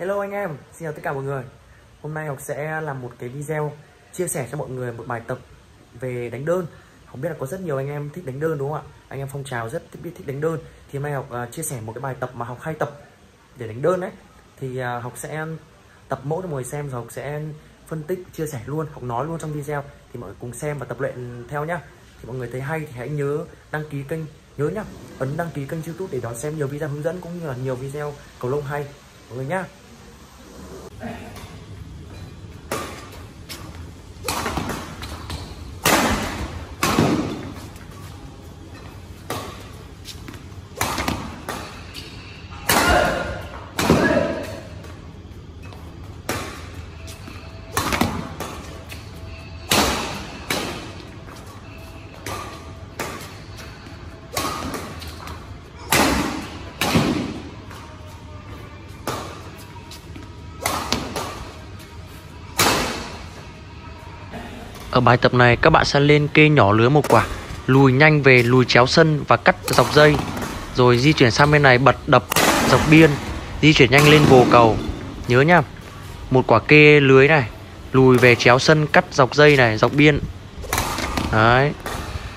Hello anh em, xin chào tất cả mọi người. Hôm nay Học sẽ làm một cái video chia sẻ cho mọi người một bài tập về đánh đơn. Không biết là có rất nhiều anh em thích đánh đơn đúng không ạ? Anh em phong trào rất thích biết thích đánh đơn. Thì hôm nay Học uh, à, chia sẻ một cái bài tập mà Học hay tập để đánh đơn đấy. Thì à, uh, Học sẽ tập mẫu cho mọi người xem rồi Học sẽ phân tích, chia sẻ luôn, Học nói luôn trong video. Thì mọi người cùng xem và tập luyện theo nhá. Thì mọi người thấy hay thì hãy nhớ đăng ký kênh Nhớ nhá, ấn đăng ký kênh youtube để đón xem nhiều video hướng dẫn cũng như là nhiều video cầu lông hay. Mọi người nhá. Ở bài tập này, các bạn sẽ lên kê nhỏ lưới một quả, Lùi nhanh về, lùi chéo sân và cắt dọc dây. Rồi di chuyển sang bên này, bật đập dọc biên, Di chuyển nhanh lên vồ cầu. Nhớ nhá Một quả kê lưới này, Lùi về chéo sân, cắt dọc dây này, dọc biên. Đấy,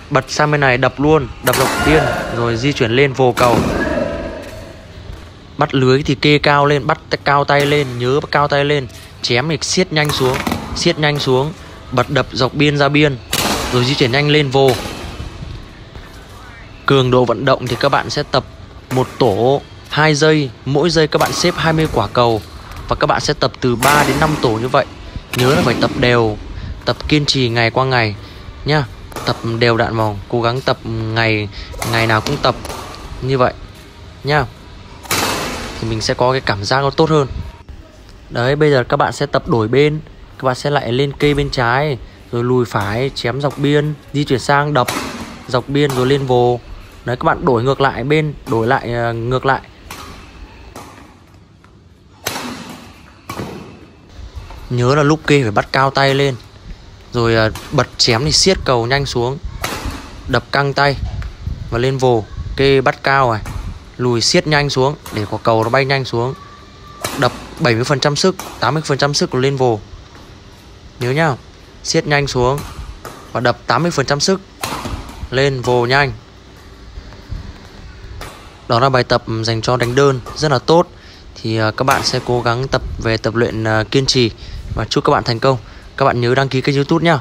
Bật sang bên này, đập luôn, Đập dọc biên, Rồi di chuyển lên vồ cầu. Bắt lưới thì kê cao lên, Bắt cao tay lên, Nhớ cao tay lên, Chém thì siết nhanh xuống, Siết nhanh xuống bật đập dọc biên ra biên, rồi di chuyển nhanh lên vô. Cường độ vận động thì các bạn sẽ tập một tổ 2 giây, mỗi giây các bạn xếp 20 quả cầu, và các bạn sẽ tập từ 3 đến 5 tổ như vậy. Nhớ là phải tập đều, tập kiên trì ngày qua ngày, nhá. Tập đều đặn vào, cố gắng tập ngày ngày nào cũng tập như vậy, nhá. Thì mình sẽ có cái cảm giác nó tốt hơn. Đấy, bây giờ các bạn sẽ tập đổi bên các bạn sẽ lại lên cây bên trái rồi lùi phải chém dọc biên di chuyển sang đập dọc biên rồi lên vồ. Đấy các bạn đổi ngược lại bên đổi lại uh, ngược lại. Nhớ là lúc kê phải bắt cao tay lên rồi uh, bật chém thì siết cầu nhanh xuống đập căng tay và lên vồ. Kê bắt cao này lùi siết nhanh xuống để quả cầu nó bay nhanh xuống. Đập 70% sức 80% sức lên vồ. Nhớ nhá. Siết nhanh xuống Và đập 80% sức. Lên vồ nhanh. Đó là bài tập dành cho đánh đơn, Rất là tốt. Thì à, các bạn sẽ cố gắng tập về tập luyện à, kiên trì. Và chúc các bạn thành công. Các bạn nhớ đăng ký kênh youtube nhá.